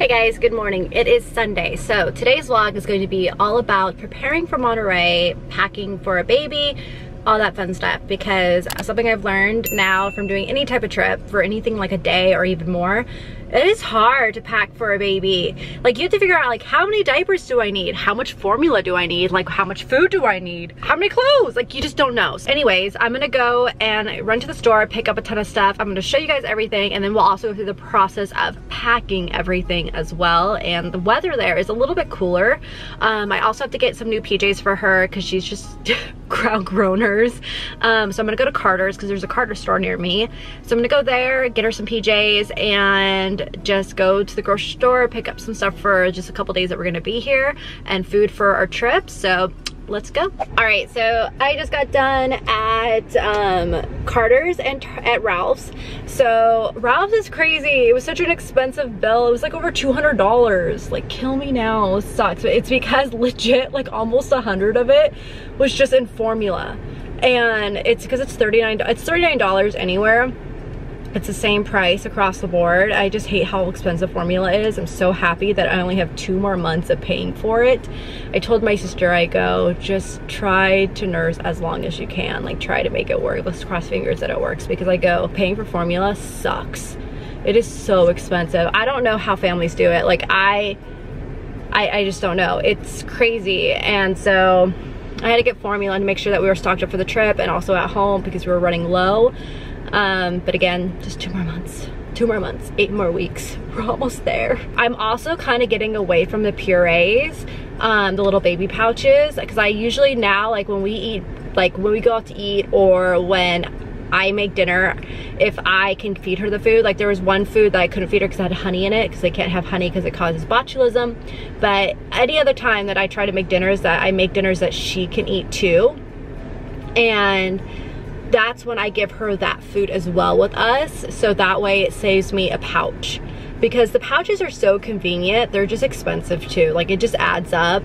Hey guys, good morning. It is Sunday. So today's vlog is going to be all about preparing for Monterey, packing for a baby, all that fun stuff because something I've learned now from doing any type of trip for anything like a day or even more it is hard to pack for a baby. Like you have to figure out like how many diapers do I need? How much formula do I need? Like how much food do I need? How many clothes? Like you just don't know. So anyways, I'm gonna go and run to the store, pick up a ton of stuff. I'm gonna show you guys everything and then we'll also go through the process of packing everything as well. And the weather there is a little bit cooler. Um, I also have to get some new PJs for her because she's just ground groaners. Um, so I'm gonna go to Carter's because there's a Carter store near me. So I'm gonna go there, get her some PJs and just go to the grocery store, pick up some stuff for just a couple days that we're gonna be here and food for our trip. So let's go. All right, so I just got done at um, Carter's and at Ralph's. So Ralph's is crazy. It was such an expensive bill. It was like over $200. Like kill me now, it sucks. It's because legit like almost a hundred of it was just in formula. And it's because it's 39, it's $39 anywhere it's the same price across the board. I just hate how expensive formula is. I'm so happy that I only have two more months of paying for it. I told my sister I go, just try to nurse as long as you can. Like try to make it work. Let's cross fingers that it works because I go, paying for formula sucks. It is so expensive. I don't know how families do it. Like I, I, I just don't know. It's crazy. And so I had to get formula to make sure that we were stocked up for the trip and also at home because we were running low. Um, but again, just two more months two more months, eight more weeks. We're almost there. I'm also kind of getting away from the purees, um, the little baby pouches, because I usually now, like when we eat, like when we go out to eat or when I make dinner, if I can feed her the food, like there was one food that I couldn't feed her because it had honey in it, because they can't have honey because it causes botulism. But any other time that I try to make dinners, that I make dinners that she can eat too. And that's when I give her that food as well with us. So that way it saves me a pouch because the pouches are so convenient. They're just expensive too. Like it just adds up.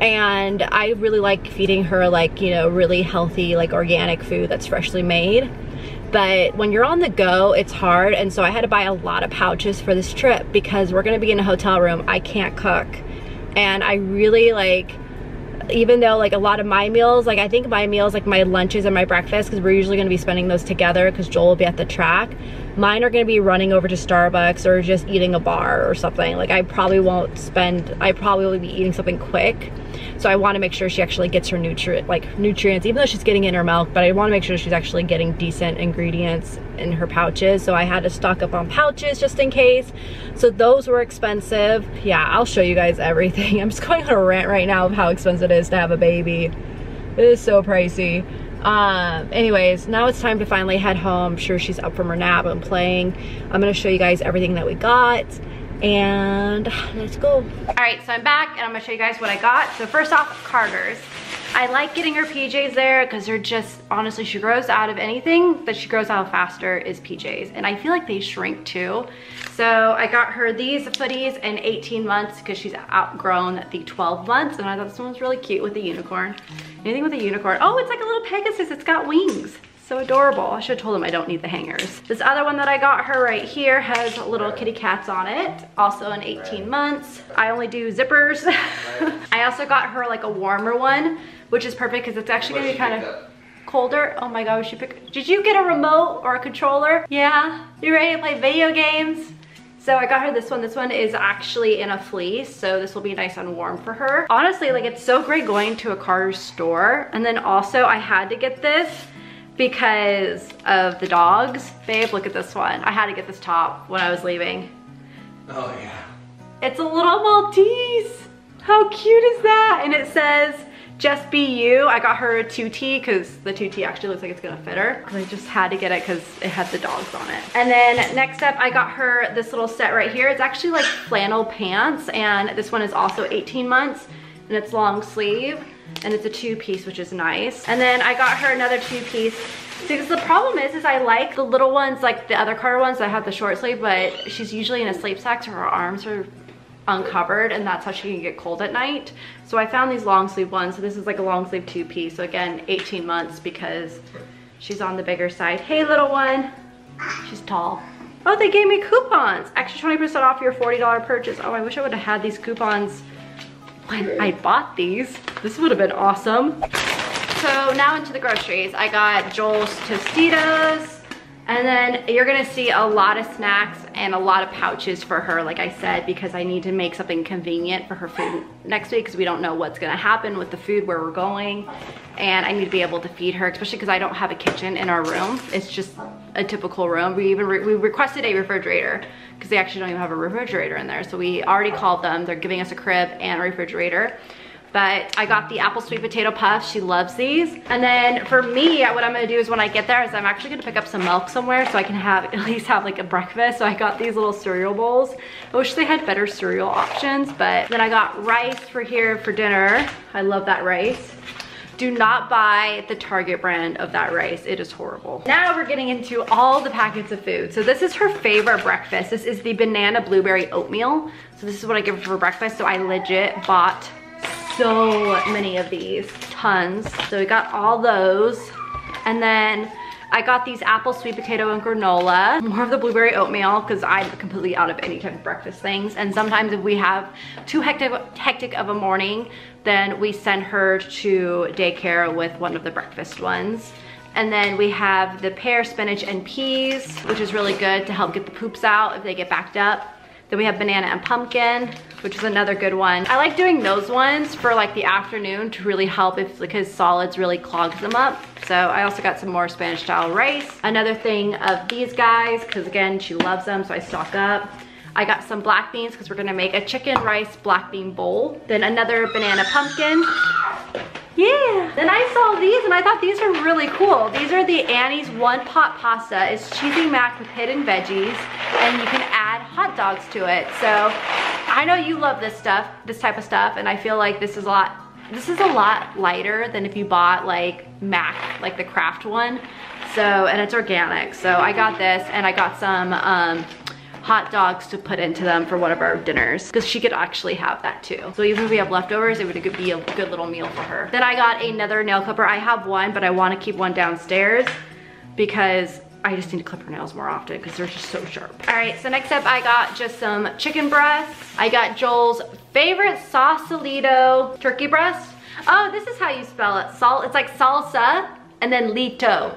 And I really like feeding her like, you know, really healthy, like organic food that's freshly made. But when you're on the go, it's hard. And so I had to buy a lot of pouches for this trip because we're gonna be in a hotel room. I can't cook. And I really like, even though like a lot of my meals, like I think my meals, like my lunches and my breakfast, because we're usually gonna be spending those together because Joel will be at the track. Mine are gonna be running over to Starbucks or just eating a bar or something. Like I probably won't spend, I probably will be eating something quick. So I wanna make sure she actually gets her nutrient, like nutrients, even though she's getting in her milk, but I wanna make sure she's actually getting decent ingredients in her pouches. So I had to stock up on pouches just in case. So those were expensive. Yeah, I'll show you guys everything. I'm just going on a rant right now of how expensive it is to have a baby. It is so pricey. Um, anyways, now it's time to finally head home. I'm sure she's up from her nap and playing. I'm gonna show you guys everything that we got and let's go. All right, so I'm back and I'm gonna show you guys what I got. So first off, Carter's. I like getting her PJs there because they're just, honestly, she grows out of anything that she grows out faster is PJs. And I feel like they shrink too. So I got her these footies in 18 months because she's outgrown the 12 months. And I thought this one was really cute with the unicorn. Anything with a unicorn. Oh, it's like a little Pegasus. It's got wings. So adorable. I should have told him I don't need the hangers. This other one that I got her right here has little kitty cats on it. Also in 18 months. I only do zippers. I also got her like a warmer one, which is perfect because it's actually gonna be kind of colder. Oh my pick, did you get a remote or a controller? Yeah, you ready to play video games? So I got her this one. This one is actually in a fleece, so this will be nice and warm for her. Honestly, like it's so great going to a Carter's store. And then also I had to get this because of the dogs. Babe, look at this one. I had to get this top when I was leaving. Oh yeah. It's a little Maltese. How cute is that? And it says, just be you. I got her a 2T because the 2T actually looks like it's gonna fit her. I just had to get it because it had the dogs on it. And then next up, I got her this little set right here. It's actually like flannel pants and this one is also 18 months and it's long sleeve and it's a two piece, which is nice. And then I got her another two piece because the problem is, is I like the little ones, like the other Carter ones that have the short sleeve, but she's usually in a sleep sack, so her arms are uncovered and that's how she can get cold at night. So I found these long sleeve ones. So this is like a long sleeve two piece. So again, 18 months because she's on the bigger side. Hey little one. She's tall. Oh, they gave me coupons. Extra 20% off your $40 purchase. Oh, I wish I would have had these coupons when I bought these. This would have been awesome. So now into the groceries. I got Joel's Tostitos, and then you're gonna see a lot of snacks and a lot of pouches for her, like I said, because I need to make something convenient for her food next week because we don't know what's gonna happen with the food where we're going. And I need to be able to feed her, especially because I don't have a kitchen in our room. It's just a typical room. We even re we requested a refrigerator because they actually don't even have a refrigerator in there. So we already called them. They're giving us a crib and a refrigerator but I got the apple sweet potato puffs. She loves these. And then for me, what I'm gonna do is when I get there is I'm actually gonna pick up some milk somewhere so I can have at least have like a breakfast. So I got these little cereal bowls. I wish they had better cereal options, but then I got rice for here for dinner. I love that rice. Do not buy the Target brand of that rice. It is horrible. Now we're getting into all the packets of food. So this is her favorite breakfast. This is the banana blueberry oatmeal. So this is what I give her for breakfast. So I legit bought so many of these, tons. So we got all those. And then I got these apple sweet potato and granola, more of the blueberry oatmeal because I'm completely out of any type of breakfast things. And sometimes if we have too hectic, hectic of a morning, then we send her to daycare with one of the breakfast ones. And then we have the pear, spinach, and peas, which is really good to help get the poops out if they get backed up. Then we have banana and pumpkin, which is another good one. I like doing those ones for like the afternoon to really help if because solids really clogs them up. So I also got some more Spanish style rice. Another thing of these guys, because again, she loves them, so I stock up. I got some black beans because we're gonna make a chicken rice black bean bowl. Then another banana pumpkin. Yeah. Then I saw these and I thought these are really cool. These are the Annie's One Pot Pasta. It's cheesy mac with hidden veggies and you can add hot dogs to it. So I know you love this stuff, this type of stuff, and I feel like this is a lot this is a lot lighter than if you bought like Mac, like the Kraft one. So, and it's organic. So I got this and I got some um, hot dogs to put into them for one of our dinners because she could actually have that too. So even if we have leftovers, it would be a good little meal for her. Then I got another nail clipper. I have one, but I want to keep one downstairs because I just need to clip her nails more often because they're just so sharp. All right, so next up I got just some chicken breasts. I got Joel's favorite Sausalito turkey breast. Oh, this is how you spell it. Salt, it's like salsa and then lito.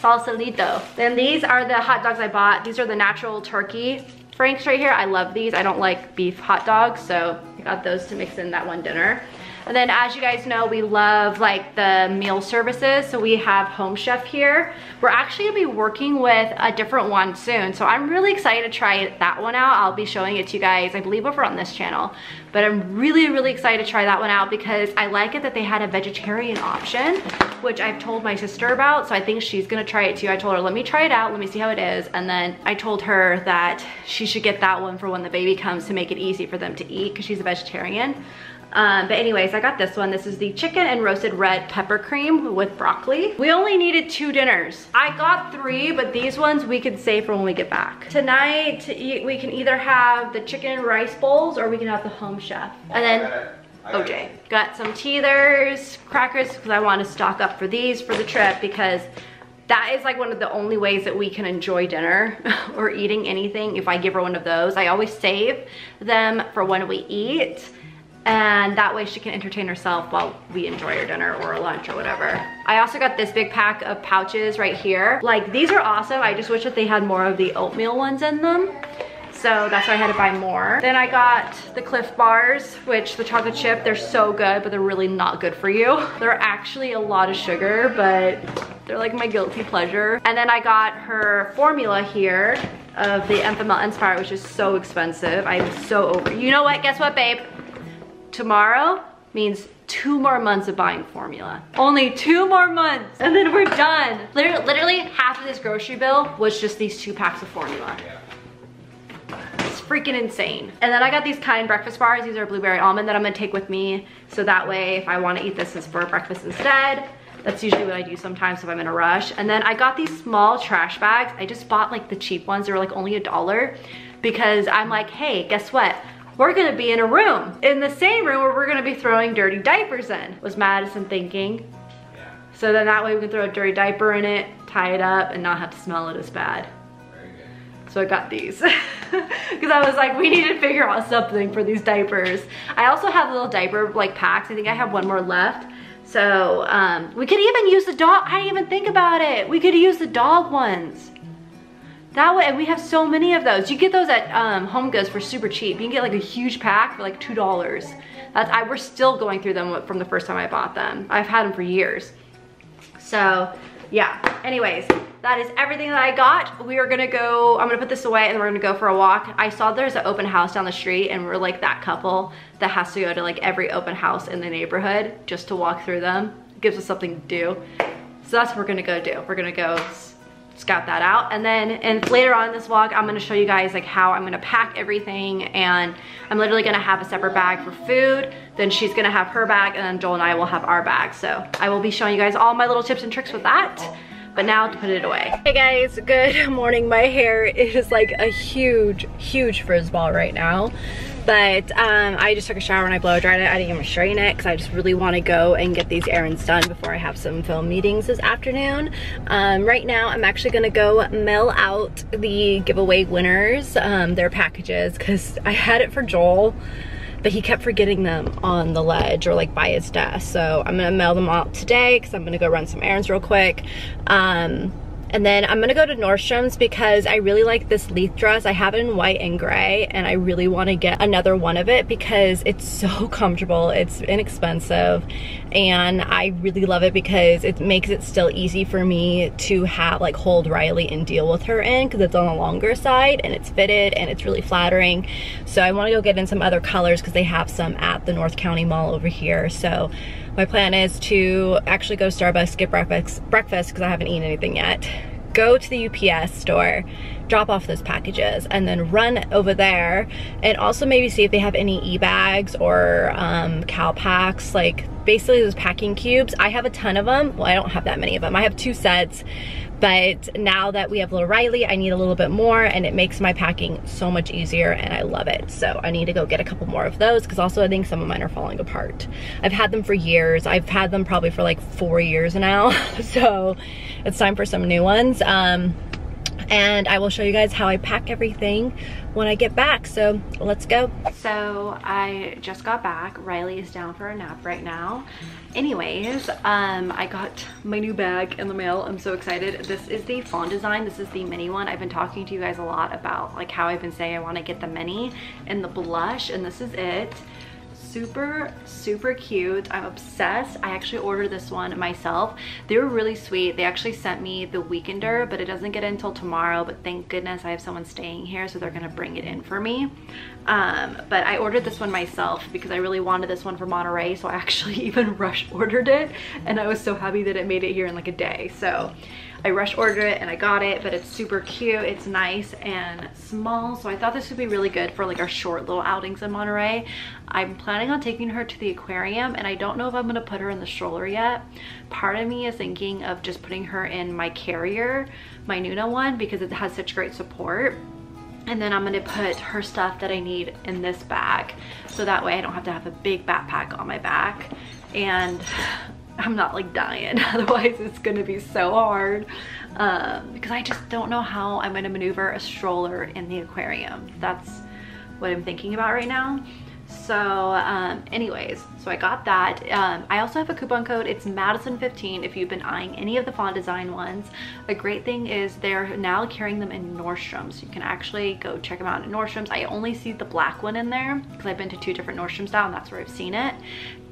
Sausalito. Then these are the hot dogs I bought. These are the natural turkey franks right here. I love these. I don't like beef hot dogs, so I got those to mix in that one dinner. And then as you guys know, we love like the meal services. So we have Home Chef here. We're actually gonna be working with a different one soon. So I'm really excited to try that one out. I'll be showing it to you guys, I believe over on this channel. But I'm really, really excited to try that one out because I like it that they had a vegetarian option, which I've told my sister about. So I think she's gonna try it too. I told her, let me try it out, let me see how it is. And then I told her that she should get that one for when the baby comes to make it easy for them to eat because she's a vegetarian. Um, but anyways, I got this one. This is the chicken and roasted red pepper cream with broccoli. We only needed two dinners. I got three, but these ones we could save for when we get back. Tonight, we can either have the chicken and rice bowls or we can have the home chef. And then OJ. Got some teethers, crackers, because I want to stock up for these for the trip because that is like one of the only ways that we can enjoy dinner or eating anything if I give her one of those. I always save them for when we eat and that way she can entertain herself while we enjoy our dinner or lunch or whatever. I also got this big pack of pouches right here. Like these are awesome. I just wish that they had more of the oatmeal ones in them. So that's why I had to buy more. Then I got the Clif Bars, which the chocolate chip, they're so good, but they're really not good for you. They're actually a lot of sugar, but they're like my guilty pleasure. And then I got her formula here of the Enfamil Enspire, which is so expensive. I'm so over. You know what? Guess what, babe? Tomorrow means two more months of buying formula. Only two more months and then we're done. Literally, literally half of this grocery bill was just these two packs of formula. It's freaking insane. And then I got these kind breakfast bars. These are blueberry almond that I'm gonna take with me. So that way if I wanna eat this for breakfast instead, that's usually what I do sometimes if I'm in a rush. And then I got these small trash bags. I just bought like the cheap ones. They were like only a dollar because I'm like, hey, guess what? We're gonna be in a room, in the same room where we're gonna be throwing dirty diapers in, was Madison thinking. Yeah. So then that way we can throw a dirty diaper in it, tie it up, and not have to smell it as bad. Very good. So I got these. Because I was like, we need to figure out something for these diapers. I also have little diaper like packs. I think I have one more left. So um, we could even use the dog, I didn't even think about it. We could use the dog ones. That way, and we have so many of those. You get those at um, Home Goods for super cheap. You can get like a huge pack for like $2. That's, I, we're still going through them from the first time I bought them. I've had them for years. So yeah, anyways, that is everything that I got. We are gonna go, I'm gonna put this away and we're gonna go for a walk. I saw there's an open house down the street and we're like that couple that has to go to like every open house in the neighborhood just to walk through them. It gives us something to do. So that's what we're gonna go do. We're gonna go scout that out. And then and later on in this vlog, I'm gonna show you guys like how I'm gonna pack everything and I'm literally gonna have a separate bag for food. Then she's gonna have her bag and then Joel and I will have our bag. So I will be showing you guys all my little tips and tricks with that but now to put it away. Hey guys, good morning. My hair is like a huge, huge frizz ball right now. But um, I just took a shower and I blow dried it. I didn't even straighten it because I just really want to go and get these errands done before I have some film meetings this afternoon. Um, right now, I'm actually going to go mail out the giveaway winners, um, their packages, because I had it for Joel but he kept forgetting them on the ledge or like by his desk. So I'm gonna mail them out today because I'm gonna go run some errands real quick. Um, and then I'm gonna go to Nordstrom's because I really like this Leith dress. I have it in white and gray and I really wanna get another one of it because it's so comfortable, it's inexpensive, and I really love it because it makes it still easy for me to have like hold Ryleigh and deal with her in because it's on the longer side and it's fitted and it's really flattering. So I wanna go get in some other colors because they have some at the North County Mall over here. So my plan is to actually go to Starbucks, get breakfast breakfast because I haven't eaten anything yet. Go to the UPS store, drop off those packages, and then run over there and also maybe see if they have any eBags or um, CalPaks like basically those packing cubes. I have a ton of them. Well, I don't have that many of them. I have two sets but now that we have little Ryleigh, I need a little bit more and it makes my packing so much easier and I love it. So I need to go get a couple more of those because also I think some of mine are falling apart. I've had them for years. I've had them probably for like four years now. so it's time for some new ones. Um, and I will show you guys how I pack everything when I get back. So let's go. So I just got back. Ryleigh is down for a nap right now. Anyways, um, I got my new bag in the mail. I'm so excited. This is the Fawn Design. This is the mini one. I've been talking to you guys a lot about like how I've been saying I want to get the mini and the blush and this is it super super cute. I'm obsessed. I actually ordered this one myself. They were really sweet. They actually sent me the weekender but it doesn't get in until tomorrow but thank goodness i have someone staying here so they're gonna bring it in for me. Um, but i ordered this one myself because i really wanted this one for monterey so i actually even rush ordered it and i was so happy that it made it here in like a day. So I rush ordered it and I got it, but it's super cute. It's nice and small. So I thought this would be really good for like our short little outings in Monterey. I'm planning on taking her to the aquarium and I don't know if I'm gonna put her in the stroller yet. Part of me is thinking of just putting her in my carrier, my Nuna one, because it has such great support and then I'm gonna put her stuff that I need in this bag so that way I don't have to have a big backpack on my back and I'm not like dying. Otherwise it's gonna be so hard um, because I just don't know how I'm gonna maneuver a stroller in the aquarium. That's what I'm thinking about right now. So um, anyways, so I got that. Um, I also have a coupon code. It's Madison15 if you've been eyeing any of the Fawn Design ones. A great thing is they're now carrying them in Nordstrom. So you can actually go check them out in Nordstrom's. I only see the black one in there because I've been to two different Nordstroms now and that's where I've seen it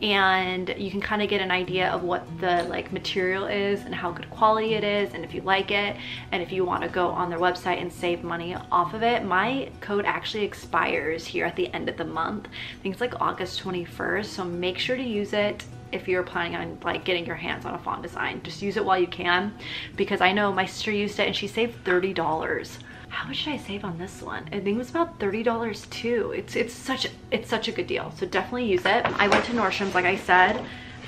and you can kind of get an idea of what the like material is and how good quality it is and if you like it and if you want to go on their website and save money off of it my code actually expires here at the end of the month i think it's like august 21st so make sure to use it if you're planning on like getting your hands on a Fawn Design just use it while you can because i know my sister used it and she saved 30 dollars how much did I save on this one? I think it was about $30 too. It's it's such it's such a good deal. So definitely use it. I went to Nordstrom's like I said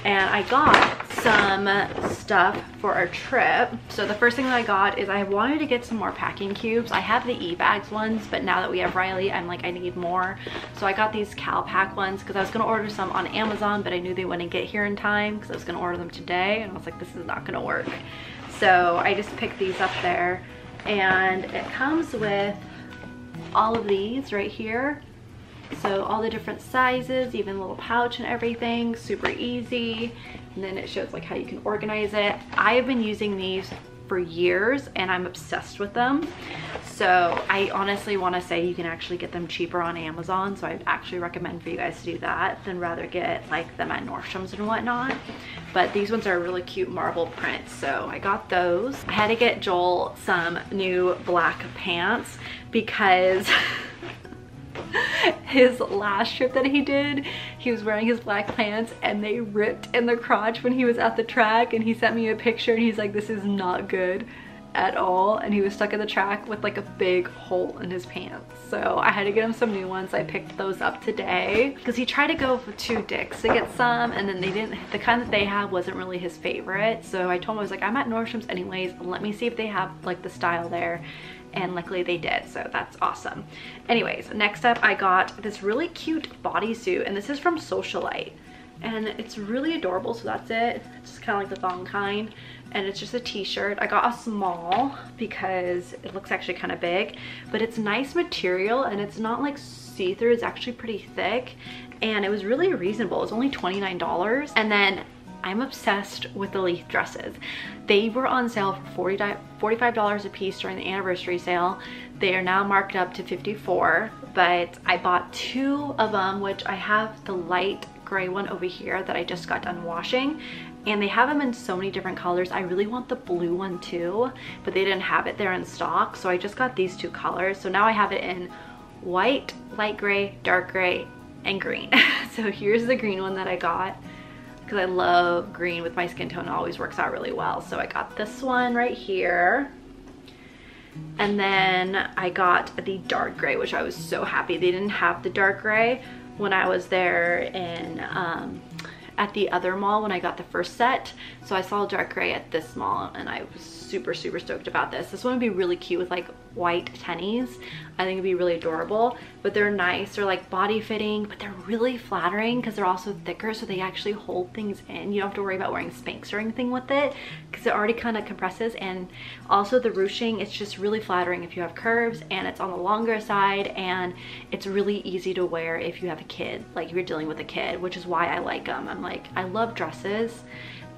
and I got some stuff for our trip. So the first thing that I got is I wanted to get some more packing cubes. I have the eBags ones, but now that we have Ryleigh, I'm like, I need more. So I got these CalPak ones because I was gonna order some on Amazon, but I knew they wouldn't get here in time because I was gonna order them today. And I was like, this is not gonna work. So I just picked these up there and it comes with all of these right here. So all the different sizes, even little pouch and everything, super easy. And then it shows like how you can organize it. I have been using these for years and I'm obsessed with them. So I honestly want to say you can actually get them cheaper on Amazon. So I'd actually recommend for you guys to do that than rather get like them at Nordstrom's and whatnot. But these ones are really cute marble prints. So I got those. I had to get Joel some new black pants because his last trip that he did, he was wearing his black pants and they ripped in the crotch when he was at the track and he sent me a picture and he's like, this is not good at all and he was stuck in the track with like a big hole in his pants. So I had to get him some new ones. I picked those up today. Because he tried to go to Dick's to get some and then they didn't the kind that they had wasn't really his favorite. So I told him I was like I'm at Nordstrom's anyways. Let me see if they have like the style there. And luckily they did. So that's awesome. Anyways next up i got this really cute bodysuit and this is from socialite. And it's really adorable so that's it. It's just kind of like the thong kind and it's just a t-shirt i got a small because it looks actually kind of big but it's nice material and it's not like see-through it's actually pretty thick and it was really reasonable it was only $29 and then I'm obsessed with the Leith dresses. They were on sale for $45 a piece during the anniversary sale. They are now marked up to 54 but I bought two of them, which I have the light gray one over here that I just got done washing and they have them in so many different colors. I really want the blue one too, but they didn't have it there in stock. So I just got these two colors. So now I have it in white, light gray, dark gray, and green. so here's the green one that I got because I love green with my skin tone. It always works out really well. So I got this one right here. And then I got the dark gray, which I was so happy. They didn't have the dark gray when I was there in um, at the other mall when I got the first set. So I saw dark gray at this mall and I was super, super stoked about this. This one would be really cute with like white tennies. I think it'd be really adorable, but they're nice. They're like body fitting, but they're really flattering because they're also thicker so they actually hold things in. You don't have to worry about wearing Spanx or anything with it because it already kind of compresses and also the ruching, it's just really flattering if you have curves and it's on the longer side and it's really easy to wear if you have a kid, like if you're dealing with a kid, which is why I like them. I'm like, I love dresses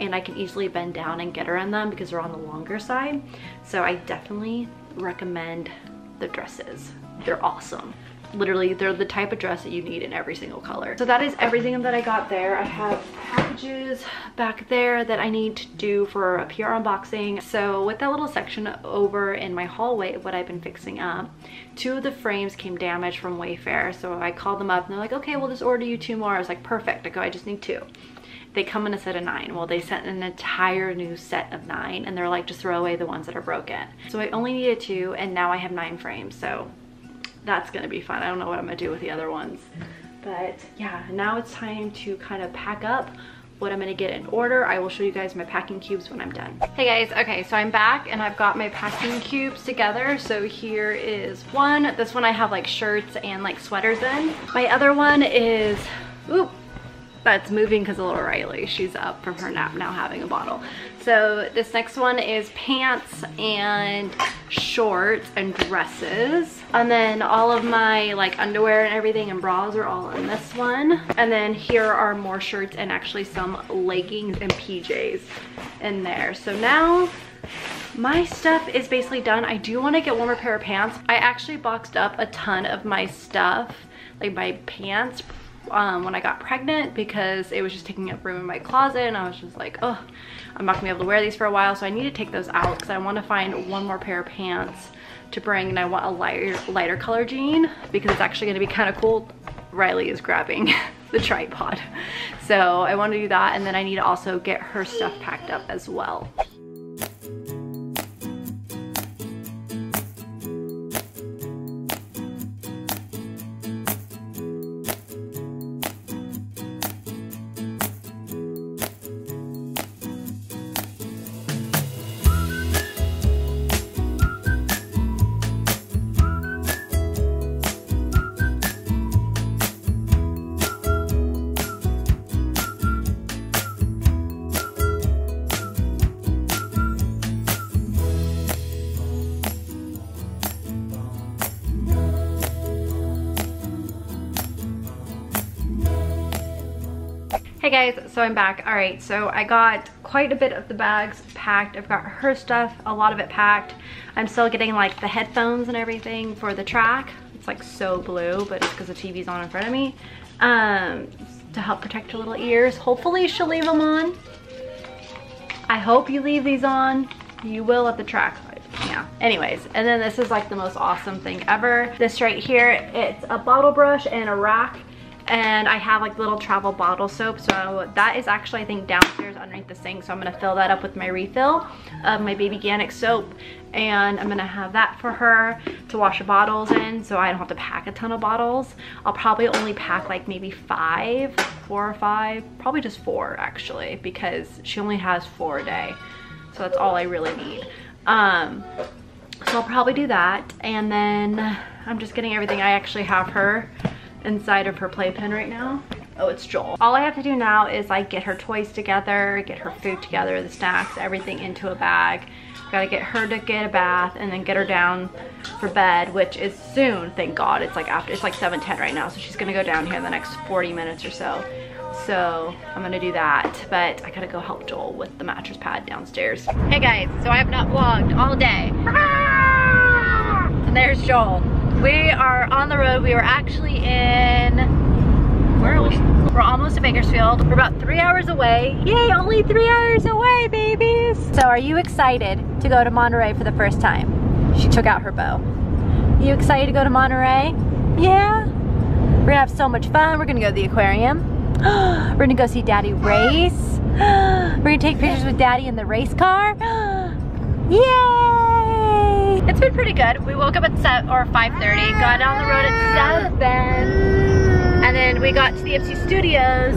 and I can easily bend down and get her in them because they're on the longer side. So I definitely recommend the dresses. They're awesome. Literally, they're the type of dress that you need in every single color. So that is everything that I got there. I have packages back there that I need to do for a PR unboxing. So with that little section over in my hallway, what I've been fixing up, two of the frames came damaged from Wayfair. So I called them up and they're like, okay, we'll just order you two more. I was like, perfect. I go, I just need two they come in a set of nine. Well, they sent an entire new set of nine and they're like, just throw away the ones that are broken. So I only needed two and now I have nine frames. So that's gonna be fun. I don't know what I'm gonna do with the other ones. But yeah, now it's time to kind of pack up what I'm gonna get in order. I will show you guys my packing cubes when I'm done. Hey guys, okay, so I'm back and I've got my packing cubes together. So here is one. This one I have like shirts and like sweaters in. My other one is, oop, that's moving because of little Ryleigh. She's up from her nap now having a bottle. So this next one is pants and shorts and dresses. And then all of my like underwear and everything and bras are all in this one. And then here are more shirts and actually some leggings and PJs in there. So now my stuff is basically done. I do want to get one more pair of pants. I actually boxed up a ton of my stuff, like my pants um, when I got pregnant because it was just taking up room in my closet and I was just like, oh, I'm not gonna be able to wear these for a while. So I need to take those out because I want to find one more pair of pants to bring and I want a lighter, lighter color jean because it's actually gonna be kind of cool. Ryleigh is grabbing the tripod. So I want to do that and then I need to also get her stuff packed up as well. I'm back. All right, so I got quite a bit of the bags packed. I've got her stuff, a lot of it packed. I'm still getting like the headphones and everything for the track. It's like so blue, but it's because the TV's on in front of me. Um, to help protect her little ears. Hopefully she'll leave them on. I hope you leave these on. You will at the track yeah anyways and then this is like the most awesome thing ever this right here it's a bottle brush and a rack and I have like little travel bottle soap. So that is actually I think downstairs underneath the sink. So I'm gonna fill that up with my refill of my baby Ganik soap. And I'm gonna have that for her to wash the bottles in so I don't have to pack a ton of bottles. I'll probably only pack like maybe five four or five probably just four actually because she only has four a day. So that's all I really need. Um, so I'll probably do that. And then I'm just getting everything. I actually have her inside of her playpen right now. Oh, it's Joel. All I have to do now is like get her toys together, get her food together, the snacks, everything into a bag. Gotta get her to get a bath and then get her down for bed, which is soon, thank God. It's like after, it's like 7.10 right now, so she's gonna go down here in the next 40 minutes or so. So I'm gonna do that, but I gotta go help Joel with the mattress pad downstairs. Hey guys, so I have not vlogged all day. And there's Joel. We are on the road. We are actually in, where are we? We're almost to Bakersfield. We're about three hours away. Yay, only three hours away, babies. So are you excited to go to Monterey for the first time? She took out her bow. You excited to go to Monterey? Yeah? We're gonna have so much fun. We're gonna go to the aquarium. We're gonna go see Daddy race. We're gonna take pictures with Daddy in the race car. Yay! It's been pretty good. We woke up at 7 or 5.30, got down the road at 7, and then we got to the Ipsy Studios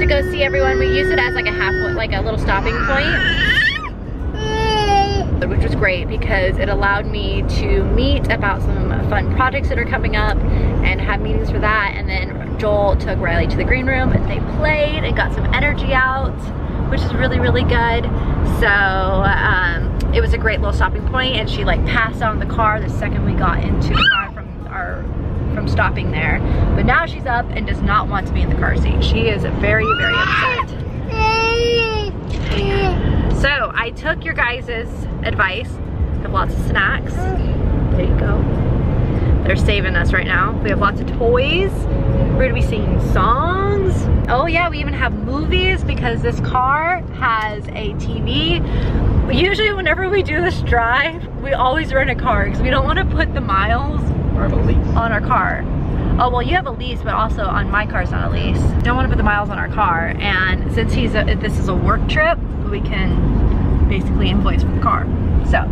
to go see everyone. We used it as like a half, like a little stopping point which was great because it allowed me to meet about some fun projects that are coming up and have meetings for that and then Joel took Ryleigh to the green room and they played and got some energy out, which is really, really good. So um, it was a great little stopping point and she like passed out in the car the second we got into the car from our from stopping there. But now she's up and does not want to be in the car seat. She is very, very upset. So I took your guys' advice. Have lots of snacks. There you go. They're saving us right now. We have lots of toys. We're gonna be singing songs. Oh yeah, we even have movies because this car has a TV. Usually whenever we do this drive, we always rent a car because we don't want to put the miles on our car. Oh, well, you have a lease, but also on my car, it's not a lease. Don't want to put the miles on our car. And since he's a, this is a work trip, we can basically invoice for the car. So,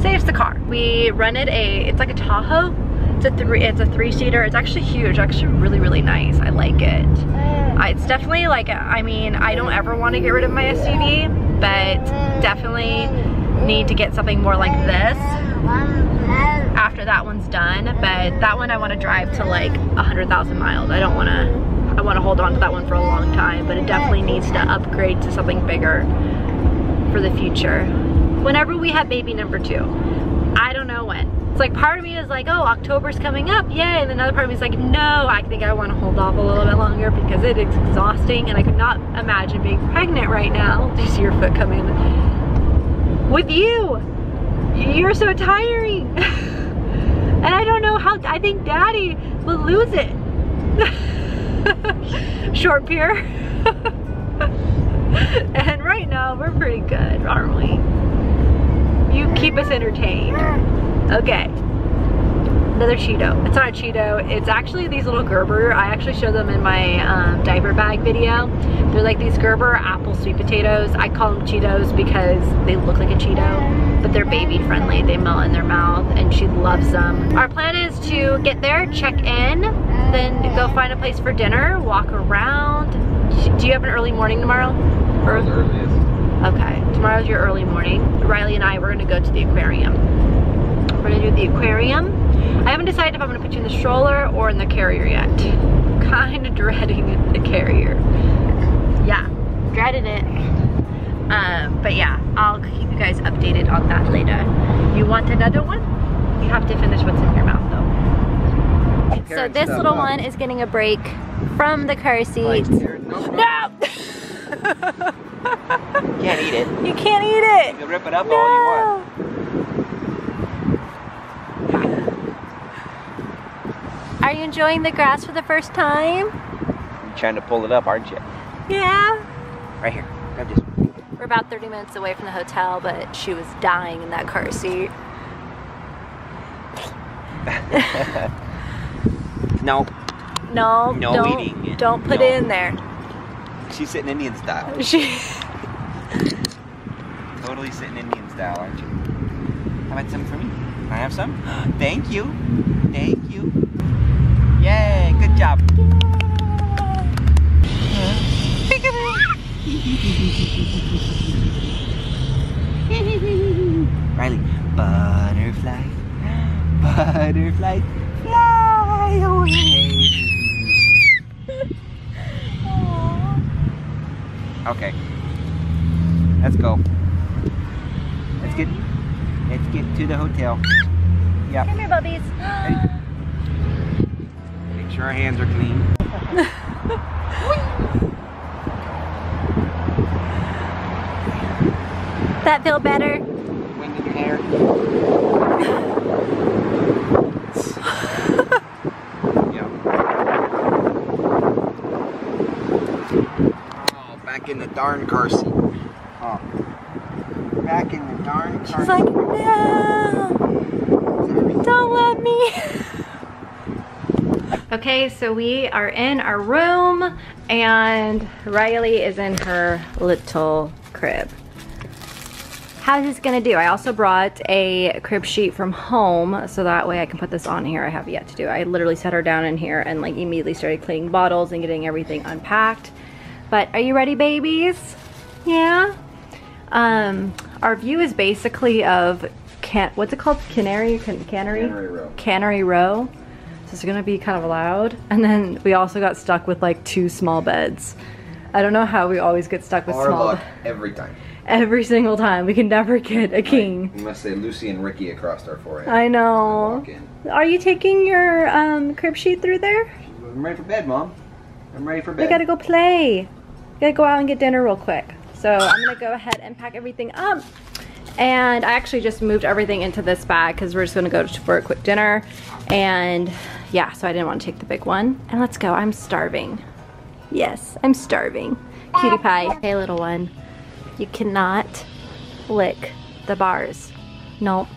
saves the car. We rented a, it's like a Tahoe it's a three, it's a three-seater. It's actually huge, actually really, really nice. I like it. Uh, it's definitely like, I mean, I don't ever want to get rid of my SUV, but definitely need to get something more like this after that one's done. But that one I want to drive to like a 100,000 miles. I don't want to, I want to hold on to that one for a long time, but it definitely needs to upgrade to something bigger for the future. Whenever we have baby number two, I don't know when it's like part of me is like, oh, October's coming up, yay. And another part of me is like, no, I think I want to hold off a little bit longer because it is exhausting and I could not imagine being pregnant right now. Do you see your foot coming With you. You're so tiring. and I don't know how, I think daddy will lose it. Short pier. and right now we're pretty good, aren't we? You keep us entertained. Okay. Another Cheeto. It's not a Cheeto. It's actually these little Gerber. I actually showed them in my um, diaper bag video. They're like these Gerber apple sweet potatoes. I call them Cheetos because they look like a Cheeto, but they're baby friendly. They melt in their mouth and she loves them. Our plan is to get there, check in, then go find a place for dinner, walk around. Do you have an early morning tomorrow? Early? Okay, tomorrow's your early morning. Ryleigh and I, we're gonna go to the aquarium. We're gonna do the aquarium. I haven't decided if I'm gonna put you in the stroller or in the carrier yet. Kind of dreading the carrier. Yeah, dreading it. Um, but yeah, I'll keep you guys updated on that later. You want another one? You have to finish what's in your mouth though. So this little one is getting a break from the car seat. No! You can't eat it. You can't eat it. You can rip it up all you want. Are you enjoying the grass for the first time? You're trying to pull it up, aren't you? Yeah. Right here. Grab this. We're about 30 minutes away from the hotel, but she was dying in that car seat. No, No, No don't, eating. don't put No. it in there. she's sitting Indian style. She, Totally sitting Indian style, aren't you? How about some for me? Can I have some? Thank you. Thank you. Yay, good job. Ryleigh, butterfly, butterfly, fly away. Okay. Let's go. Let's get let's get to the hotel. Yep. Come here, bubbies. Sure our hands are clean. that feel better? Wind in your hair. Yep. Oh, back in the darn car seat. Oh. Back in the darn car She's like, no, don't let me. Okay, so we are in our room and Ryleigh is in her little crib. How's this gonna do? I also brought a crib sheet from home so that way I can put this on here. I have yet to do. I literally set her down in here and like immediately started cleaning bottles and getting everything unpacked. But are you ready, babies? Yeah? Um, our view is basically of can what's it called? Canary? Can cannery? Cannery Row. Cannery Row. So it's gonna be kind of loud. And then we also got stuck with like two small beds. I don't know how we always get stuck with Our small luck every time. every single time. We can never get a king. We must say Lucy and Ricky across our forehead. I know. Are you taking your um, crib sheet through there? I'm ready for bed, Mom. I'm ready for bed. We gotta go play. We gotta go out and get dinner real quick. So I'm gonna go ahead and pack everything up. And I actually just moved everything into this bag because we're just gonna go for a quick dinner. And yeah, so I didn't want to take the big one. And let's go, I'm starving. Yes, I'm starving. Cutie pie. Hey little one, you cannot lick the bars. Nope.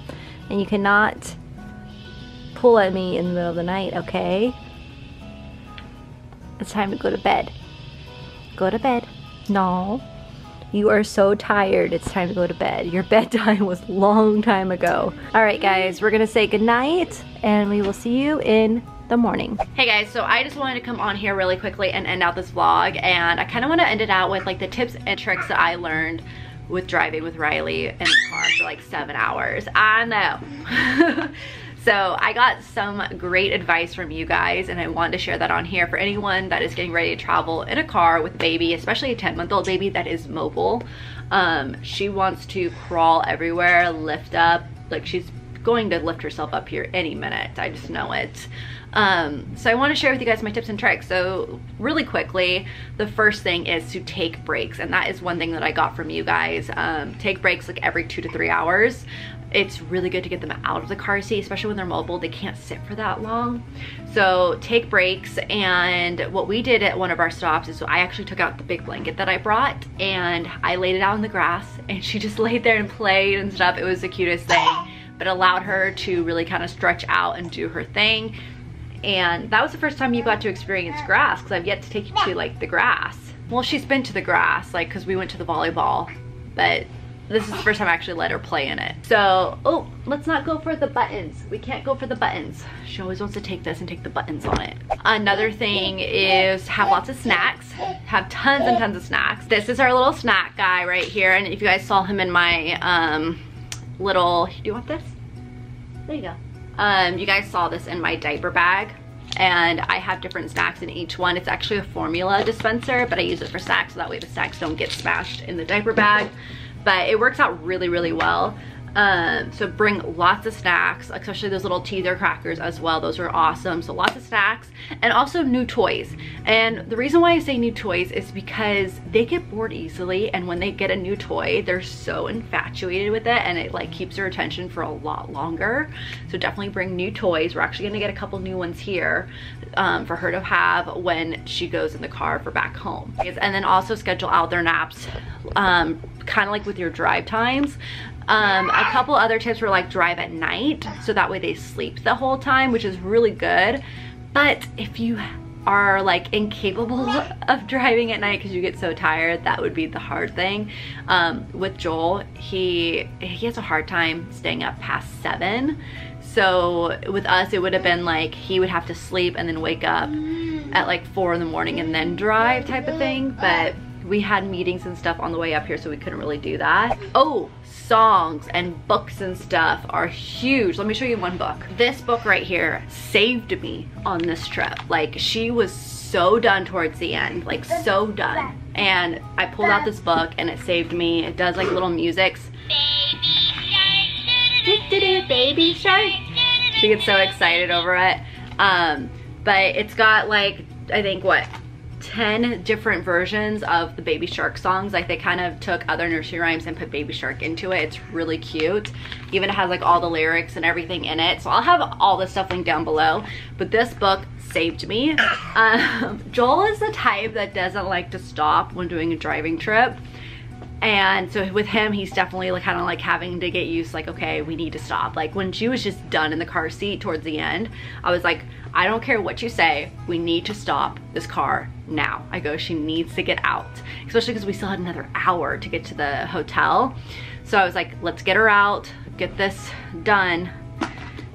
And you cannot pull at me in the middle of the night, okay? It's time to go to bed. Go to bed. No. You are so tired. It's time to go to bed. Your bedtime was long time ago. All right, guys, we're gonna say goodnight and we will see you in the morning. Hey guys, so I just wanted to come on here really quickly and end out this vlog and I kind of want to end it out with like the tips and tricks that I learned with driving with Ryleigh in the car for like seven hours. I know. So I got some great advice from you guys and I wanted to share that on here for anyone that is getting ready to travel in a car with a baby, especially a 10 month old baby that is mobile. Um, she wants to crawl everywhere, lift up, like she's going to lift herself up here any minute. I just know it. Um, so I want to share with you guys my tips and tricks. So really quickly, the first thing is to take breaks. And that is one thing that I got from you guys. Um, take breaks like every two to three hours it's really good to get them out of the car seat, especially when they're mobile. They can't sit for that long. So take breaks. And what we did at one of our stops is I actually took out the big blanket that I brought and I laid it out in the grass and she just laid there and played and stuff. It was the cutest thing, but allowed her to really kind of stretch out and do her thing. And that was the first time you got to experience grass because I've yet to take you to like the grass. Well, she's been to the grass, like, because we went to the volleyball, but this is the first time I actually let her play in it. So, oh, let's not go for the buttons. We can't go for the buttons. She always wants to take this and take the buttons on it. Another thing is have lots of snacks. Have tons and tons of snacks. This is our little snack guy right here. And if you guys saw him in my um, little, do you want this? There you go. Um, you guys saw this in my diaper bag and I have different snacks in each one. It's actually a formula dispenser, but I use it for snacks so that way the snacks don't get smashed in the diaper bag but it works out really, really well. Um, so bring lots of snacks, especially those little teether crackers as well. Those are awesome. So lots of snacks and also new toys. And the reason why I say new toys is because they get bored easily. And when they get a new toy, they're so infatuated with it and it like keeps their attention for a lot longer. So definitely bring new toys. We're actually gonna get a couple new ones here um, for her to have when she goes in the car for back home. And then also schedule out their naps um, kind of like with your drive times. Um, a couple other tips were like drive at night so that way they sleep the whole time, which is really good. But if you are like incapable of driving at night because you get so tired, that would be the hard thing. Um, with Joel, he he has a hard time staying up past seven. So with us, it would have been like he would have to sleep and then wake up at like four in the morning and then drive type of thing. But we had meetings and stuff on the way up here so we couldn't really do that. Oh, songs and books and stuff are huge. Let me show you one book. This book right here saved me on this trip. Like she was so done towards the end, like so done. And I pulled out this book and it saved me. It does like little musics. Baby shark. She gets so excited over it. Um, but it's got like, I think what, 10 different versions of the Baby Shark songs. Like they kind of took other nursery rhymes and put Baby Shark into it. It's really cute. Even it has like all the lyrics and everything in it. So I'll have all this stuff linked down below. But this book saved me. Um, Joel is the type that doesn't like to stop when doing a driving trip. And so with him, he's definitely like kind of like having to get used like, okay, we need to stop. Like when she was just done in the car seat towards the end, I was like, I don't care what you say, we need to stop this car now. I go, she needs to get out, especially because we still had another hour to get to the hotel. So I was like, let's get her out, get this done,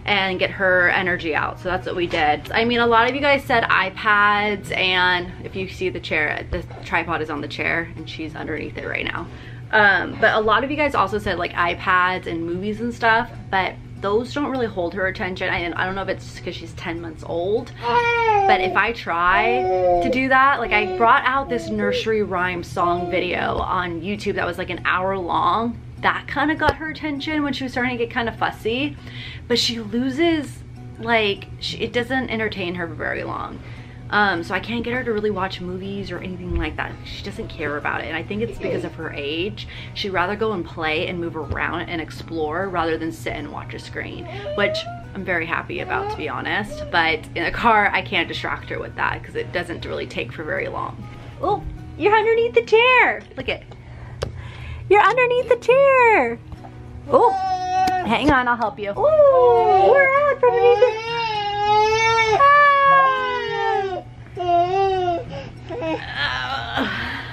and get her energy out. So that's what we did. I mean, a lot of you guys said iPads, and if you see the chair, the tripod is on the chair, and she's underneath it right now. Um, but a lot of you guys also said like iPads and movies and stuff, but those don't really hold her attention. I, I don't know if it's because she's 10 months old, but if I try to do that, like I brought out this nursery rhyme song video on YouTube that was like an hour long. That kind of got her attention when she was starting to get kind of fussy, but she loses, like, she, it doesn't entertain her for very long. Um, so I can't get her to really watch movies or anything like that. She doesn't care about it. And I think it's because of her age. She'd rather go and play and move around and explore rather than sit and watch a screen, which I'm very happy about to be honest. But in a car, I can't distract her with that because it doesn't really take for very long. Oh, you're underneath the chair. Look at, you're underneath the chair. Oh, hang on, I'll help you. Oh, we're out from underneath the ah.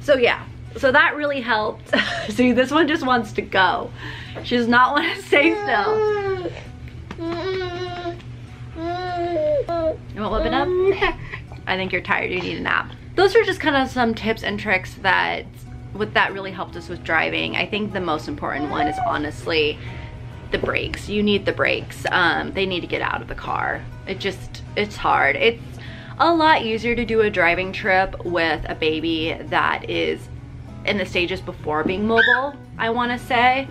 So yeah, so that really helped. See, this one just wants to go. She does not want to stay still. You want to open up? I think you're tired, you need a nap. Those are just kind of some tips and tricks that what that really helped us with driving. I think the most important one is honestly the breaks. You need the breaks. Um, they need to get out of the car. It just, it's hard. It's a lot easier to do a driving trip with a baby that is in the stages before being mobile, I wanna say.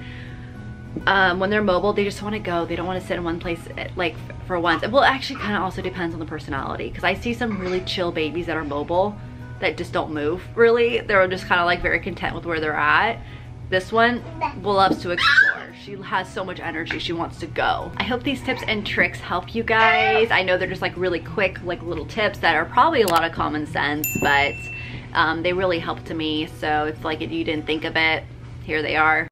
Um, when they're mobile, they just wanna go. They don't wanna sit in one place eh, like for once. Well, actually kind of also depends on the personality because I see some really chill babies that are mobile that just don't move really. They're just kind of like very content with where they're at. This one loves to explore. She has so much energy. She wants to go. I hope these tips and tricks help you guys. I know they're just like really quick, like little tips that are probably a lot of common sense, but um, they really helped to me. So if like if you didn't think of it, here they are.